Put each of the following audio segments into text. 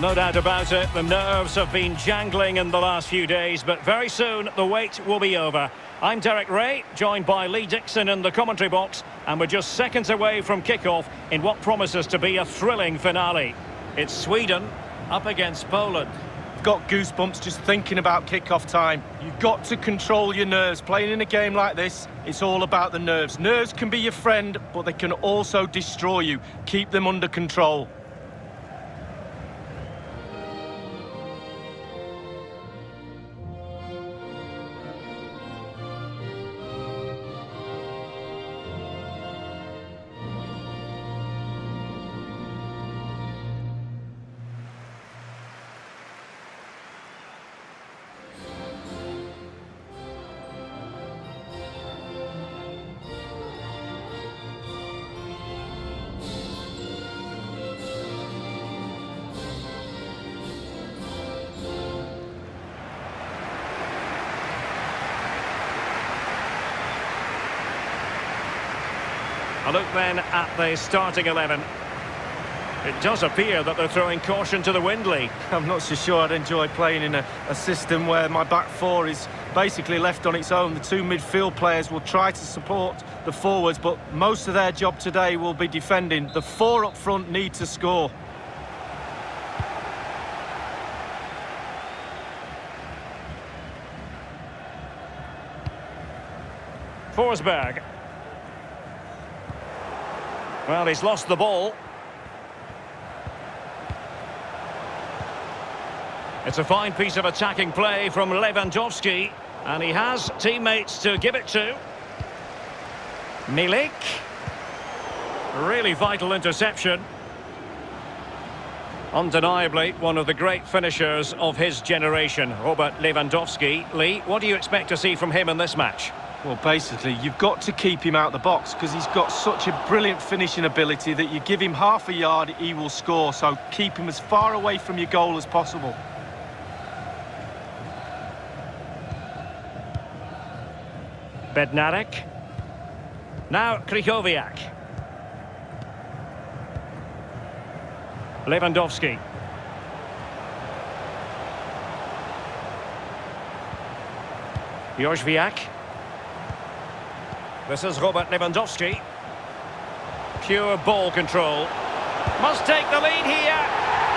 no doubt about it, the nerves have been jangling in the last few days, but very soon the wait will be over. I'm Derek Ray, joined by Lee Dixon in the commentary box, and we're just seconds away from kick-off in what promises to be a thrilling finale. It's Sweden up against Poland. got goosebumps just thinking about kick-off time. You've got to control your nerves. Playing in a game like this, it's all about the nerves. Nerves can be your friend, but they can also destroy you. Keep them under control. A look then at the starting 11. It does appear that they're throwing caution to the wind, Lee. I'm not so sure I'd enjoy playing in a, a system where my back four is basically left on its own. The two midfield players will try to support the forwards, but most of their job today will be defending. The four up front need to score. Forsberg. Well, he's lost the ball. It's a fine piece of attacking play from Lewandowski. And he has teammates to give it to. Milik. Really vital interception. Undeniably one of the great finishers of his generation, Robert Lewandowski. Lee, what do you expect to see from him in this match? Well, basically, you've got to keep him out the box because he's got such a brilliant finishing ability that you give him half a yard, he will score. So keep him as far away from your goal as possible. Bednarek. Now Krychowiak. Lewandowski. Jóźwiak. This is Robert Lewandowski. Pure ball control. Must take the lead here.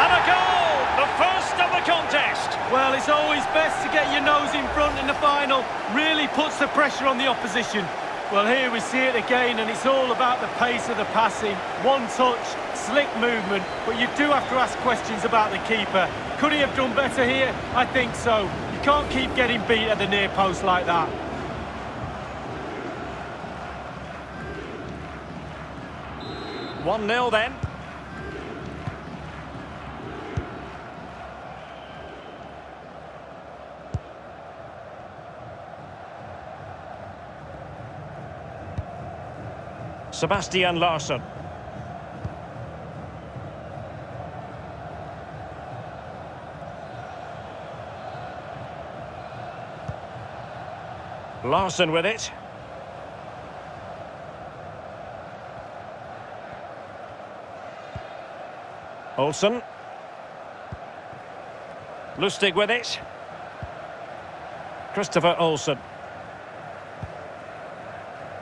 And a goal! The first of the contest. Well, it's always best to get your nose in front in the final. Really puts the pressure on the opposition. Well, here we see it again, and it's all about the pace of the passing. One touch, slick movement, but you do have to ask questions about the keeper. Could he have done better here? I think so. You can't keep getting beat at the near post like that. One 0 then. Sebastian Larsson. Larsson with it. Olsen. Lustig with it. Kristoffer Olsson.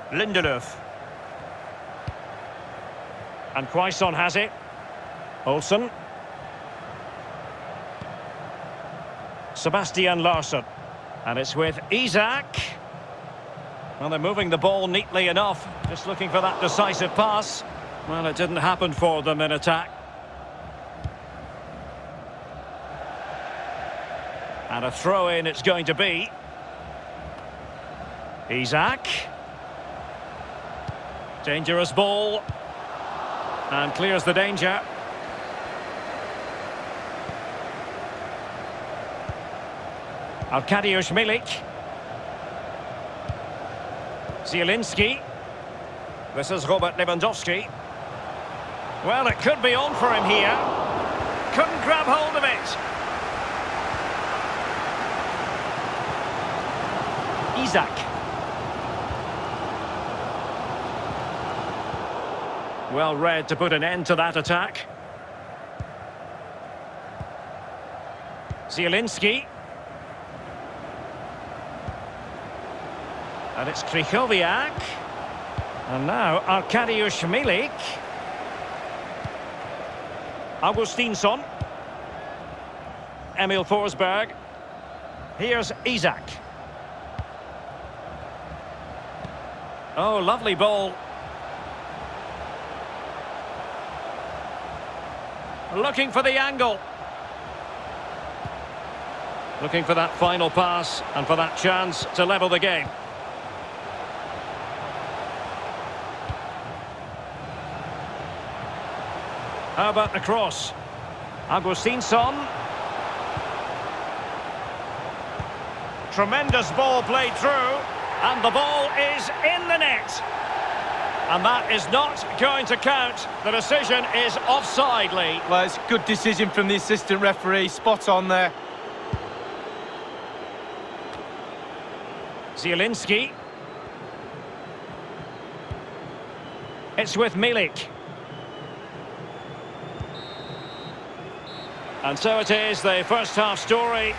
Lindelöf. And Quaison has it. Olsen. Sebastian Larsson. And it's with Isak. Well, they're moving the ball neatly enough. Just looking for that decisive pass. Well, it didn't happen for them in attack. And a throw-in it's going to be. Isak. Dangerous ball. And clears the danger. Arkadiusz Milik. Zielinski. This is Robert Lewandowski. Well, it could be on for him here. Couldn't grab hold of it. Isak. Well read to put an end to that attack. Zielinski. And it's Krychowiak. And now Arkadiusz Milik. Augustinsson. Emil Forsberg. Here's Isak. Oh, lovely ball. Looking for the angle. Looking for that final pass and for that chance to level the game. How about the cross? Augustinsson. Tremendous ball played through. And the ball is in the net. And that is not going to count. The decision is offside, Lee. Well, it's a good decision from the assistant referee. Spot on there. Zielinski. It's with Milik. And so it is, the first half story.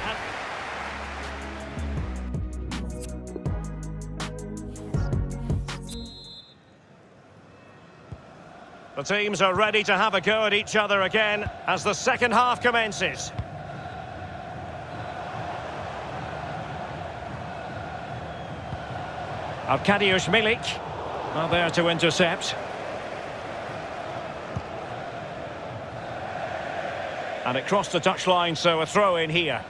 The teams are ready to have a go at each other again as the second half commences. Arkadiusz Milik. Well, there to intercept. And it crossed the touchline, so a throw in here.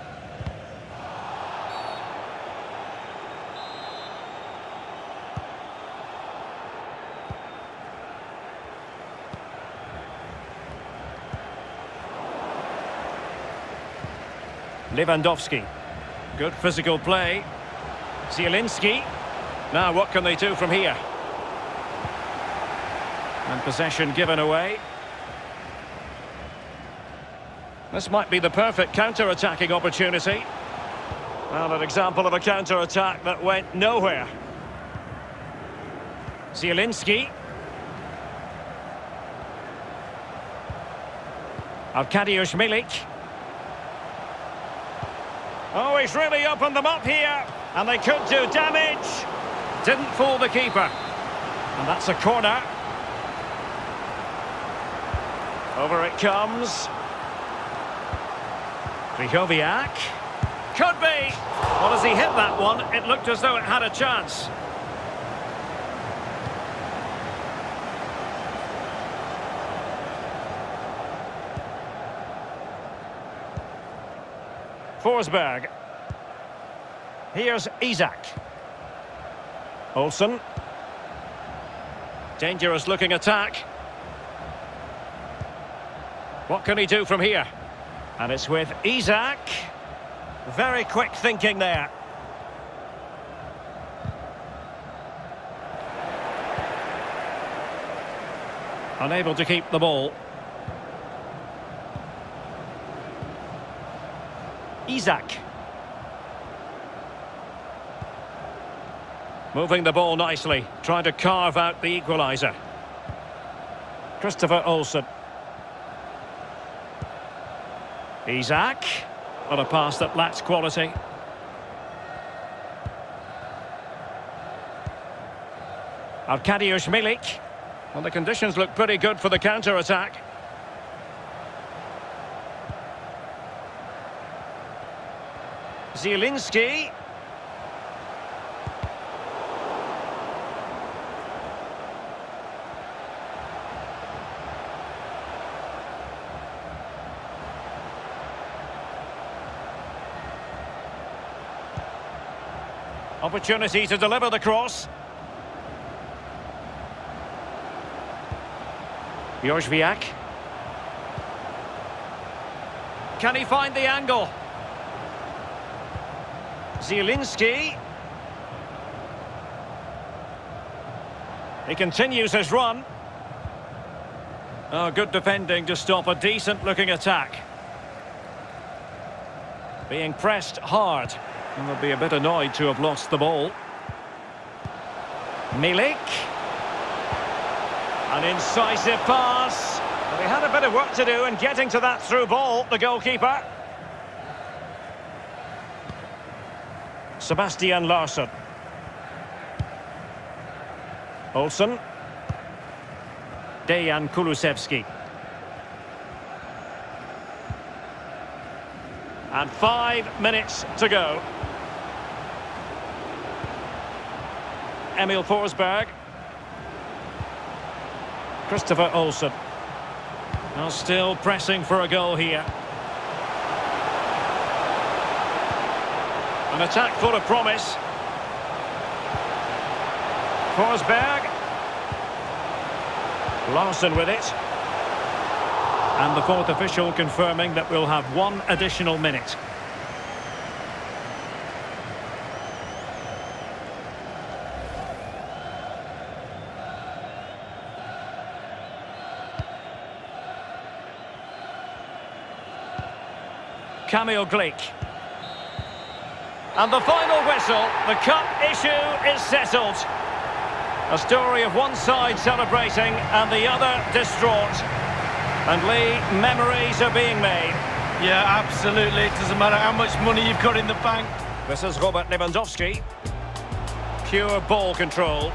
Lewandowski. Good physical play. Zielinski. Now, what can they do from here? And possession given away. This might be the perfect counter-attacking opportunity. Well, an example of a counter-attack that went nowhere. Zielinski. Arkadiusz Milik. Oh, he's really opened them up here. And they could do damage. Didn't fool the keeper. And that's a corner. Over it comes. Krychowiak. Could be. Well, as he hit that one, it looked as though it had a chance. Forsberg. Here's Isak. Olsen. Dangerous looking attack. What can he do from here? And it's with Isak. Very quick thinking there. Unable to keep the ball. Isak. Moving the ball nicely, trying to carve out the equaliser. Kristoffer Olsson. Isak. On a pass that lacks quality. Arkadiusz Milik. Well, the conditions look pretty good for the counter-attack. Zielinski. Opportunity to deliver the cross. Jóźwiak. Can he find the angle? Zielinski. He continues his run. Oh, good defending to stop a decent-looking attack. Being pressed hard. And they'll be a bit annoyed to have lost the ball. Milik. An incisive pass. But he had a bit of work to do in getting to that through ball, the goalkeeper. Sebastian Larsson. Olsen. Dejan Kulusevski. And five minutes to go. Emil Forsberg. Kristoffer Olsson. Now still pressing for a goal here. Attack full of promise. Forsberg. Larsson with it. And the fourth official confirming that we'll have one additional minute. Kamil Glik. And the final whistle, the cup issue is settled. A story of one side celebrating and the other distraught. And Lee, memories are being made. Yeah, absolutely. It doesn't matter how much money you've got in the bank. This is Robert Lewandowski. Pure ball control.